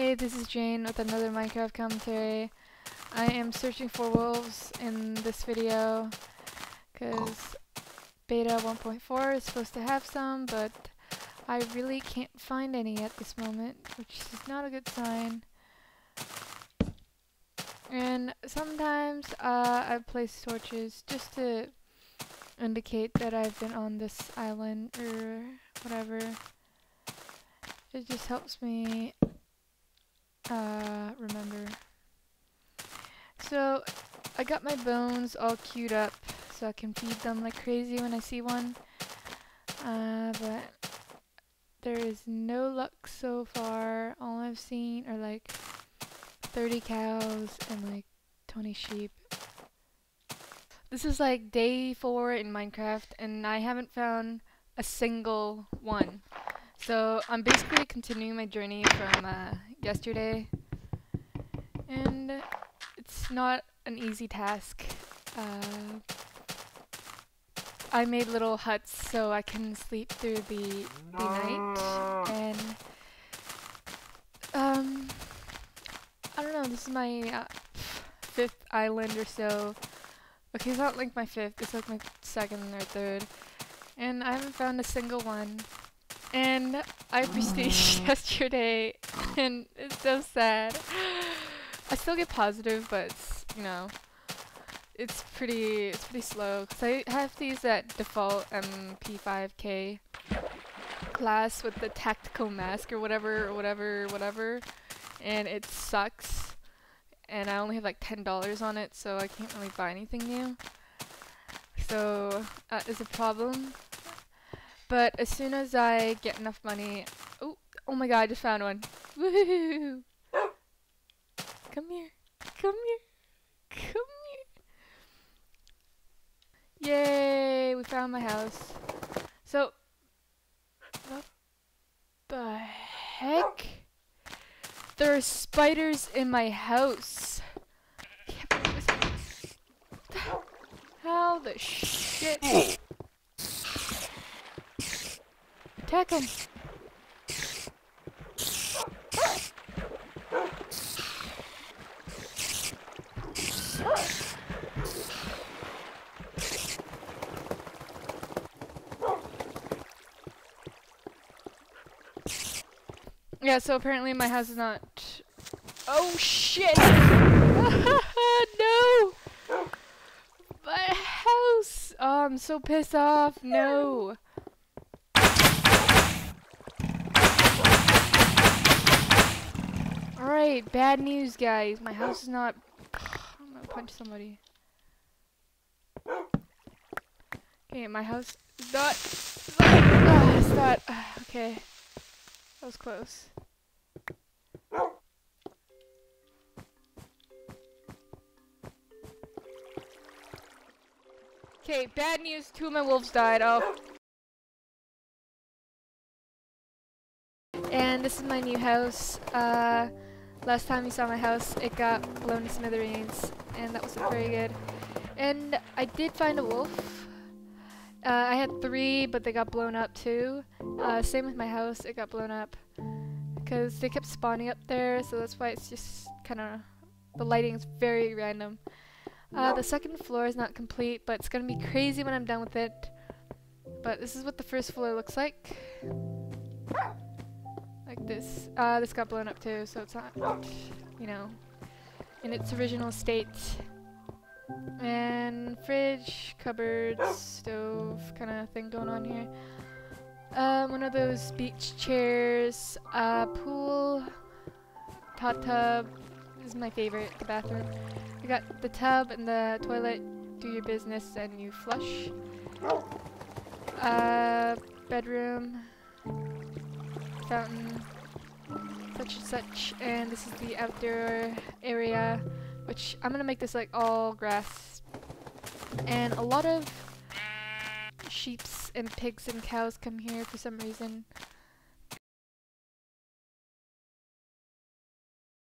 Hey, this is Jane with another Minecraft commentary. I am searching for wolves in this video because beta 1.4 is supposed to have some, but I really can't find any at this moment, which is not a good sign. And sometimes uh, I place torches just to indicate that I've been on this island or whatever. It just helps me uh, remember. So, I got my bones all queued up so I can feed them like crazy when I see one. Uh, but there is no luck so far. All I've seen are like 30 cows and like 20 sheep. This is like day 4 in Minecraft and I haven't found a single one. So I'm basically continuing my journey from uh, yesterday, and it's not an easy task. Uh, I made little huts so I can sleep through the the night, and um, I don't know. This is my uh, fifth island or so. Okay, it's not like my fifth. It's like my second or third, and I haven't found a single one. And I prestiged yesterday, and it's so sad. I still get positive, but you know, it's pretty, it's pretty slow. Cause I have these at default MP5K class with the tactical mask or whatever, or whatever, whatever, and it sucks. And I only have like ten dollars on it, so I can't really buy anything new. So that is a problem. But as soon as I get enough money, oh, oh my god, I just found one. Woohoo! Come here, come here, come here. Yay, we found my house. So, what the heck? There are spiders in my house. How the shit? Attack him! Yeah, so apparently my house is not... Oh shit! no! My house! Oh, I'm so pissed off. No! Alright, bad news, guys. My house is not... I'm gonna punch somebody. Okay, my house is not... Oh, it's not... Okay. Was close. Okay, bad news. Two of my wolves died. Oh. And this is my new house. Uh... Last time you saw my house, it got blown to smithereens, and that wasn't very good. And I did find a wolf. Uh, I had three, but they got blown up too. Uh, same with my house, it got blown up. Because they kept spawning up there, so that's why it's just kind of... The lighting is very random. Uh, the second floor is not complete, but it's going to be crazy when I'm done with it. But this is what the first floor looks like like this. Uh, this got blown up too, so it's not, you know, in its original state. And fridge, cupboards, stove kind of thing going on here. Um, one of those beach chairs, pool, hot tub this is my favorite, the bathroom. You got the tub and the toilet, do your business and you flush. Uh, bedroom, fountain, such and such, and this is the outdoor area, which I'm gonna make this like all grass. And a lot of sheeps and pigs and cows come here for some reason.